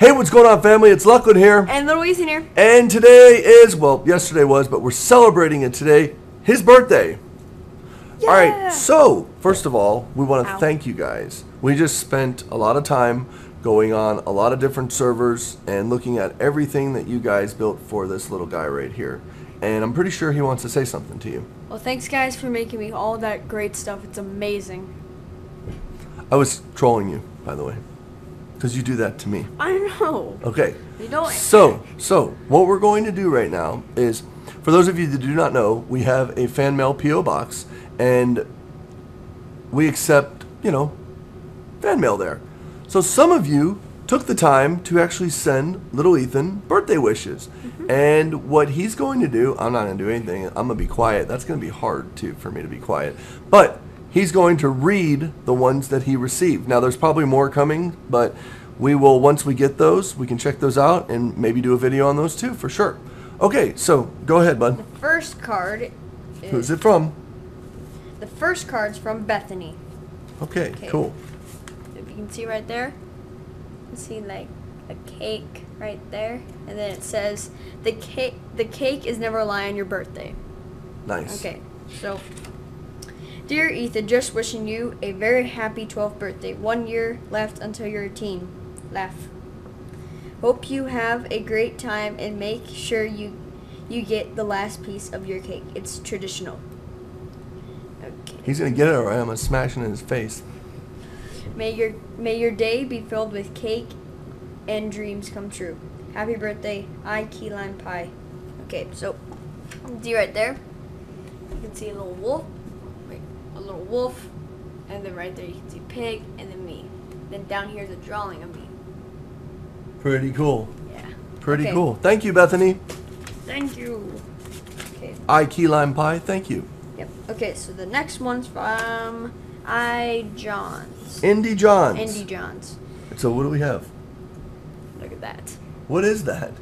Hey, what's going on, family? It's Luclin here. And Little Ethan here. And today is, well, yesterday was, but we're celebrating it today, his birthday. All Yeah. right, so first of all, we want to Ow. thank you guys. We just spent a lot of time going on a lot of different servers and looking at everything that you guys built for this little guy right here. And I'm pretty sure he wants to say something to you. Well, thanks guys for making me all that great stuff. It's amazing. I was trolling you, by the way, because you do that to me. I know. Okay. You don't. So, so what we're going to do right now is, for those of you that do not know, we have a fan mail PO box, and we accept, you know, fan mail there. So some of you took the time to actually send little Ethan birthday wishes, mm-hmm. and what he's going to do, I'm not going to do anything. I'm going to be quiet. That's going to be hard too for me to be quiet, but. He's going to read the ones that he received. Now, there's probably more coming, but we will, once we get those, we can check those out and maybe do a video on those too, for sure. Okay, so go ahead, bud. The First card. Is, Who's it from? The first card's from Bethany. Okay, Okay. cool. If you can see right there, you can see like a cake right there, and then it says the cake. The cake is never a lie on your birthday. Nice. Okay, so. Dear Ethan, just wishing you a very happy 12th birthday. One year left until you're a teen. Laugh. Hope you have a great time and make sure you you get the last piece of your cake. It's traditional. Okay. He's gonna get it alright. I'm gonna smash it in his face. May your may your day be filled with cake and dreams come true. Happy birthday, I key lime pie. Okay, so see right there. You can see a little wolf. Wait, a little wolf, and then right there you can see pig, and then me. Then down here is a drawing of me. Pretty cool. Yeah. Pretty Okay. cool. Thank you, Bethany. Thank you. Okay. I key lime pie. Thank you. Yep. Okay, so the next one's from I Johns. Indy Johns. Indy Johns. So what do we have? Look at that. What is that?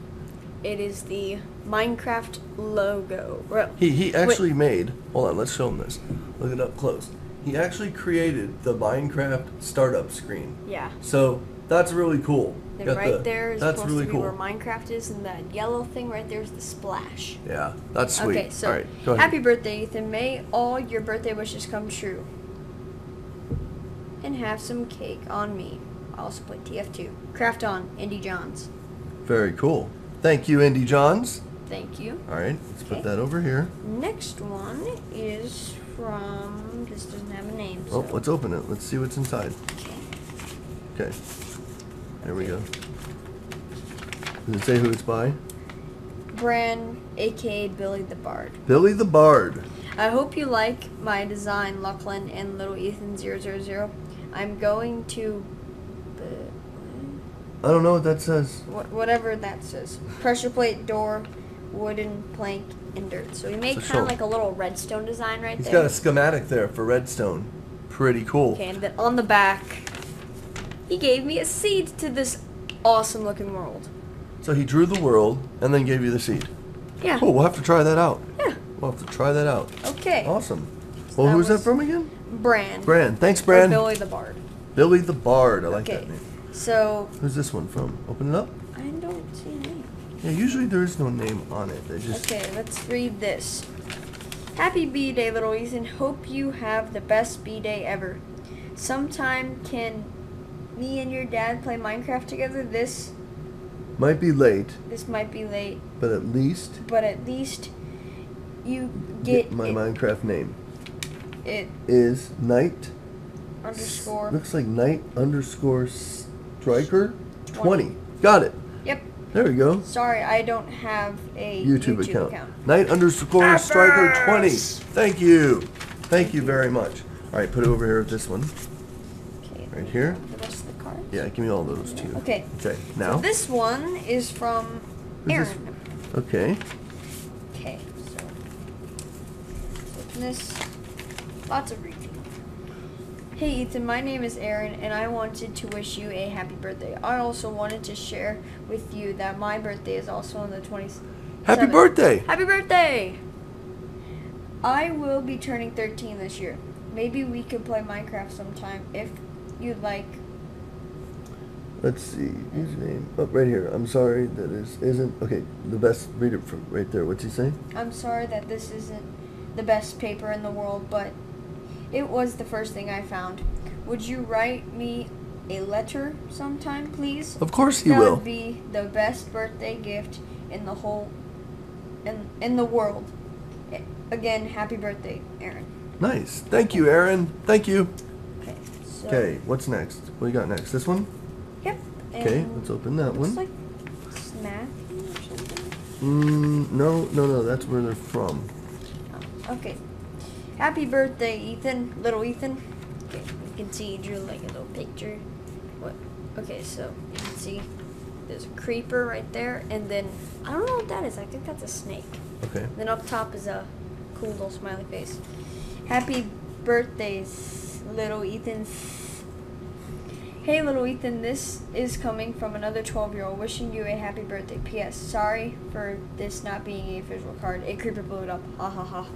It is the Minecraft logo. Well, He he Wait. actually made. Hold on, let's show him this. Look it up close. He actually created the Minecraft startup screen. yeah. So that's really cool. Then Got right the- there is that's supposed really to be cool. where Minecraft is, and that yellow thing right there is the splash. Yeah, that's sweet. Okay, so All right, go ahead. happy birthday, Ethan. May all your birthday wishes come true. And have some cake on me. I also play TF2. Craft on, Indy Johns. Very cool. Thank you, Indy Johns. Thank you. All right, let's put that over here. Next one is from. This doesn't have a name. Oh, let's open it. Let's see what's inside. Okay. Okay. There we go. Does it say who it's by? Bran, aka Billy the Bard. Billy the Bard. I hope you like my design, Luclin and Little Ethan 000. I'm going to. Uh, I don't know what that says. Wh- whatever that says. Pressure plate, door, wooden plank, and dirt. So he made kind of like a little redstone design right He's there. He's got a schematic there for redstone. Pretty cool. Okay, and then on the back, he gave me a seed to this awesome looking world. So he drew the world and then gave you the seed. Yeah. Cool. We'll have to try that out. Yeah. We'll have to try that out. Okay. Awesome. So Well, who's that from again? Bran. Bran. Thanks, Or Billy the Bard. Billy the Bard. I like Okay. that name. So Who's this one from? Open it up. I don't see a name. Yeah, usually there is no name on it. They just. Okay, let's read this. Happy B Day, little Ethan. Hope you have the best B Day ever. Sometime can me and your dad play Minecraft together? This Might be late, this might be late, but at least but at least you get get my it, Minecraft name it is Knight. underscore. Looks like Knight underscore striker 20. Twenty. Got it. There we go. Sorry, I don't have a YouTube, account. Knight underscore striker 20. Thank you. Thank you very much. All right, put it over here with this one. Okay. Right here. The rest of the cards. Yeah, give me all those too. Okay. Okay, So now. this one is from? Aaron. Okay. Okay, so open this. Lots of reading. Hey Ethan, my name is Aaron, and I wanted to wish you a happy birthday. I also wanted to share with you that my birthday is also on the 20th. Happy birthday. Happy birthday! I will be turning 13 this year. Maybe we could play Minecraft sometime if you'd like. Let's see. Username. Oh, right here. I'm sorry that this isn't okay. The best. Read it from right there. What's he saying? I'm sorry that this isn't the best paper in the world, but it was the first thing I found. Would you write me a letter sometime, please? Of course he that will. would be the best birthday gift in the whole in in the world. Again, happy birthday, Aaron. Nice. Thank you, Aaron. Thank you. Okay. So, Okay. What's next? What do you got next? This one. Yep. Okay. Let's open that one. like it's Matthew or something. Mm, no, no, no. That's where they're from. Oh, okay. Happy birthday, Ethan. Little Ethan. Okay, you can see he drew like a little picture. What? Okay, so you can see there's a creeper right there, and then I don't know what that is. I think that's a snake. Okay. Then up top is a cool little smiley face. Happy birthdays, little Ethan. Hey, little Ethan, this is coming from another 12 year old wishing you a happy birthday. P.S. Sorry for this not being a visual card. A creeper blew it up. Ha ha ha.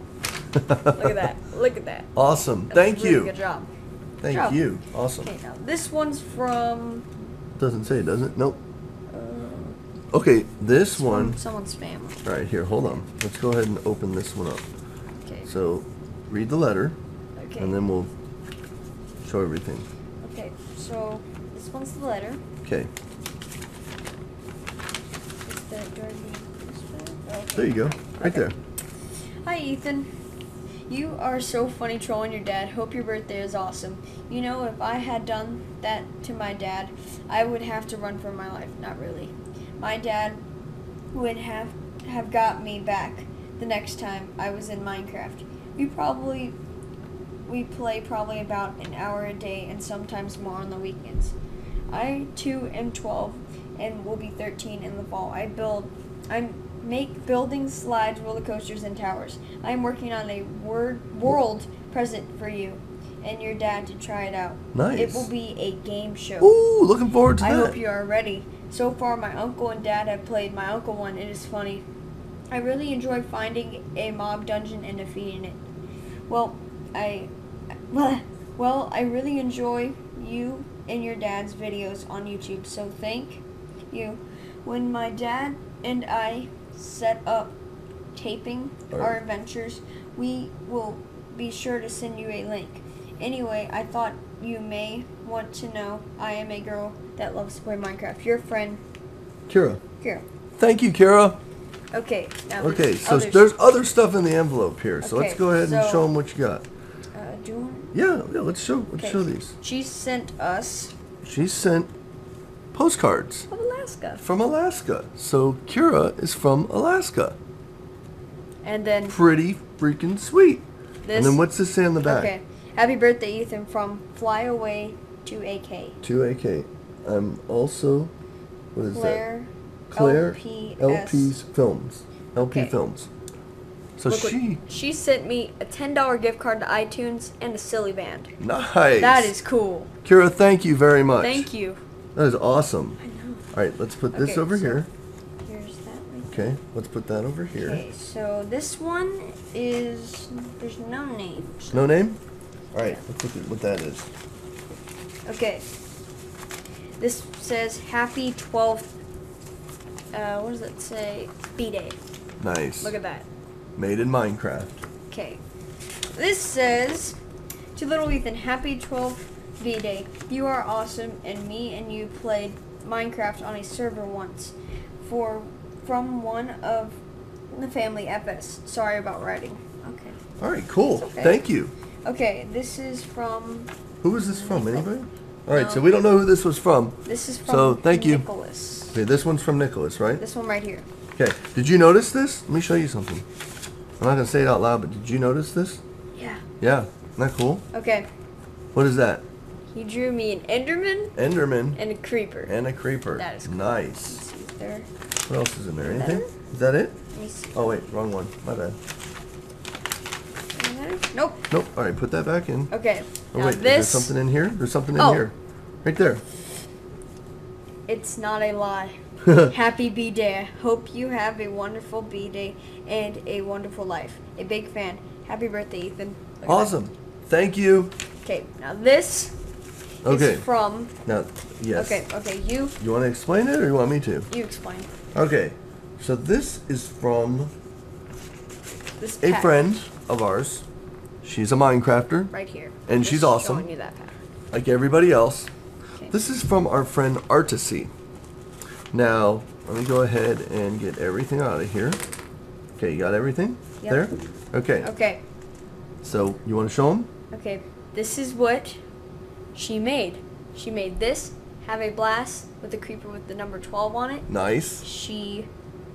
Look at that. Look at that. Awesome. That's Thank really you. Good job. Thank job. you. Awesome. Okay, now this one's from. Doesn't say, does it? Nope. Uh, Okay. This one. Someone's family. All right. Here. Hold on. Let's go ahead and open this one up. Okay. So, read the letter, okay. and then we'll show everything. Okay, so this one's the letter. Okay. Is that, do I need this one? Okay. There you go. Right Okay. there. Hi, Ethan. You are so funny trolling your dad. Hope your birthday is awesome. You know, if I had done that to my dad, I would have to run for my life. Not really. My dad would have have got me back the next time I was in Minecraft. We probably we play probably about an hour a day and sometimes more on the weekends. I too am 12 and will be 13 in the fall. I build I make buildings, slides, roller coasters, and towers. I am working on a word world present for you and your dad to try it out. Nice. It will be a game show. Ooh, looking forward to I that. I hope you are ready. So far, my uncle and dad have played my uncle one. It is funny. I really enjoy finding a mob dungeon and defeating it. Well, I, well, I really enjoy you and your dad's videos on YouTube. So thank you. When my dad and I set up taping our adventures, we will be sure to send you a link. Anyway, I thought you may want to know I am a girl that loves to play Minecraft. Your friend, Kira. Kira. Thank you, Kira. Okay, now Okay, so others. there's other stuff in the envelope here. So let's go ahead and so- show them what you got. Uh, do you want? Yeah, yeah. Let's show. Let's Okay. show these. She sent us She sent postcards of Alaska, from Alaska. So Kira is from Alaska. and then Pretty freaking sweet. this. And then what's this say on the back? Okay, happy birthday, Ethan, from Fly Away to AK. To AK. I'm also. What is Claire. that? Claire. LPS. LP's films. LP Okay. films. So Look she. she sent me a ten dollar gift card to iTunes and a silly band. Nice. That is cool. Kira, thank you very much. Thank you. That is awesome. All right, let's put this Okay, over so- here. Here's that. Right Okay, let's put that over here. Okay, so this one is there's no name. No name? All right, let's look at what that is. Okay. This says happy 12th. Uh, what does it say? B day. Nice. Look at that. Made in Minecraft. Okay. This says to little Ethan, happy 12th B day. You are awesome, and me and you played Minecraft on a server once. For from one of the family FS. Sorry about writing. Okay. All right, cool. Okay. Thank you. Okay, this is from Who is this from? Anybody? All right, so Um, we don't know who this was from. this is from So, thank you. Nicholas. Okay, this one's from Nicholas, right? This one right here. Okay. Did you notice this? Let me show you something. I'm not gonna say it out loud, but did you notice this? Yeah. Yeah. Isn't that cool? Okay. What is that? He drew me an Enderman Enderman and a creeper. and a creeper. That is cool. nice. Let's see if there. What else is in there? Anything? Is that it? Let me see. Oh wait, wrong one. My bad. Nope. Nope. All right, put that back in. Okay. Oh now wait, is there something in here? There's something in Oh. here. Right there. It's not a lie. Happy B Day. Hope you have a wonderful B Day and a wonderful life. A big fan. Happy birthday, Ethan. Look awesome. Thank you. Okay. Now this Okay. is from. Now, yes. Okay, okay, you You want to explain it or you want me to? you explain. Okay. So this is from This a pack friend of ours. She's a Minecrafter, right here. And Just she's awesome. Showing you that pack. like everybody else. Okay. This is from our friend Artisy. Now, let me go ahead and get everything out of here. Okay, you got everything Yep. there? Okay. Okay, So, you want to show them? okay. This is what she made. She made this. Have a blast with a creeper with the number 12 on it. Nice. She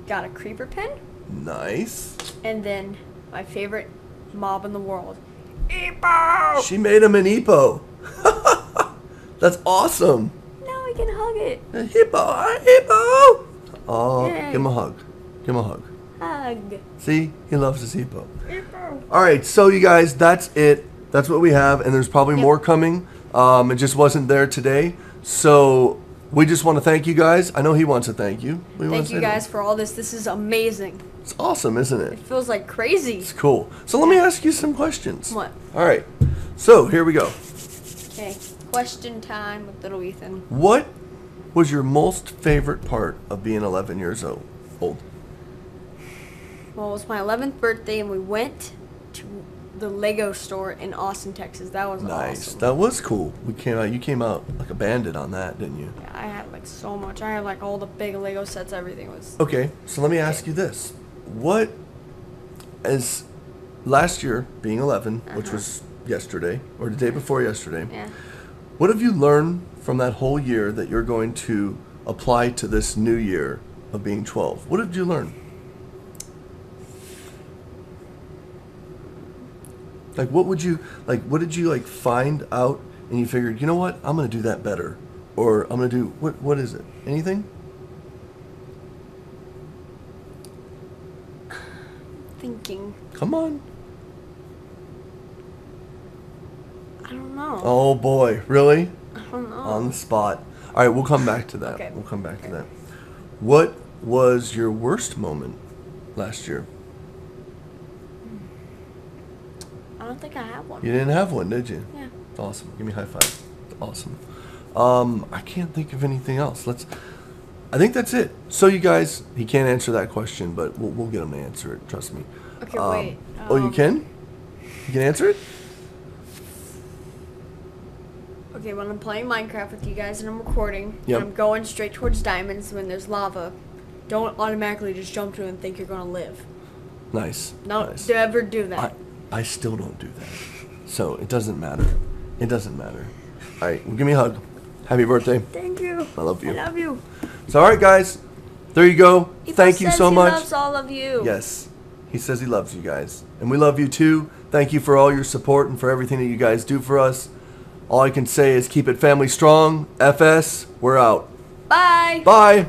got a creeper pen. Nice. And then my favorite mob in the world. Epo! She made him an hippo. That's awesome. Now we can hug it. A hippo, a hippo. Oh, Yay. give him a hug. Give him a hug. Hug. See, he loves his hippo. Epo. All right, so you guys, that's it. That's what we have, and there's probably Yep. more coming. Um, it just wasn't there today, so we just want to thank you guys. I know he wants to thank you. Wanna Thank you guys for all this. This is amazing. It's awesome, isn't it? It feels like crazy. It's cool. So let me ask you some questions. What? All right. So here we go. Okay. Question time with little Ethan. What was your most favorite part of being 11 years old? Old. Well, it was my 11th birthday, and we went to the Lego store in Austin, Texas. That was Nice. awesome. That was cool. We came out. You came out like a bandit on that, didn't you? Yeah, I had like so much. I had like all the big Lego sets. Everything was. Okay. So let me ask you this: What, as last year being 11, which Uh-huh. was yesterday or the day before yesterday, Yeah. what have you learned from that whole year that you're going to apply to this new year of being 12? What did you learn? Like what would you like what did you like find out and you figured, "You know what? I'm going to do that better." Or I'm going to do what what is it? Anything? Thinking. Come on. I don't know. Oh boy, really? I don't know. On the spot. All right, we'll come back to that. Okay. We'll come back to that. What was your worst moment last year? I don't think I have one. You didn't have one, did you? Yeah. Awesome. Give me a high five. Awesome. Um, I can't think of anything else. Let's. I think that's it. So you guys, he can't answer that question, but we'll, we'll get him to answer it. Trust me. Okay, Um, wait. oh, you um, can. You can answer it. Okay, when I'm playing Minecraft with you guys and I'm recording, Yep. and I'm going straight towards diamonds when there's lava, don't automatically just jump to it and think you're gonna live. Nice. Don't nice. ever do that. I, I still don't do that. So it doesn't matter. It doesn't matter. All right, well, give me a hug. Happy birthday. Thank you. I love you. I love you. So, all right, guys. There you go. He Thank you says so he much. loves all of you. Yes. He says he loves you guys. And we love you too. Thank you for all your support and for everything that you guys do for us. All I can say is keep it family strong. FS, we're out. Bye. Bye.